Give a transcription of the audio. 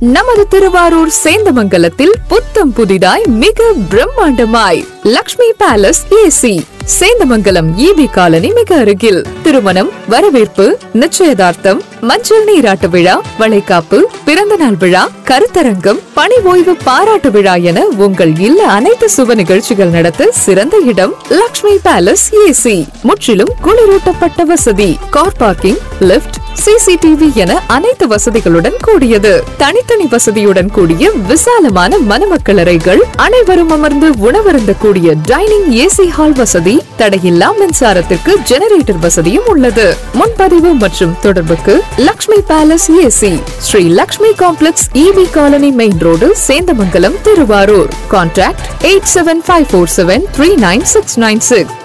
நமது திருவாரூர் சேந்தமங்கலத்தில் புத்தம் புதிதாய் மிக பிரம்மாண்டமாய். Lakshmi palace AC Sendamangalam EB colony மிக அருகில். திருமணம் வரவேற்பு நிச்சயதார்த்தம் மஞ்சள் நீராட்டு விழா வளைகாப்பு பிறந்த நாள் விழா கருத்தரங்கம் பணி ஓய்வு பாராட்டு விழா என உங்கள் இல்ல அனைத்து சுப நிகழ்ச்சிகள் நடத்த சிறந்த இடம் லக்ஷ்மி பேலஸ் ஏசி முற்றிலும் குளிரூட்டப்பட்ட வசதி. கார் பார்க்கிங் லிஃப்ட் சிசிடிவி என அனைத்து வசதிகளுடன் கூடியது. தனித்தனி வசதியுடன் கூடிய விசாலமான மணமக்கள் அறைகள் அனைவரும் அமர்ந்து உணவருந்த கூடிய டைனிங் ஏசி ஹால் வசதி தடையில்லா மின்சாரத்திற்கு ஜெனரேட்டர் வசதியும் உள்ளது. முன்பதிவு மற்றும் தொடர்புக்கு Lakshmi palace AC Sri Lakshmi complex EB colony main road Sendamangalam Tiruvarur. Contact eight seven five four seven three nine six nine six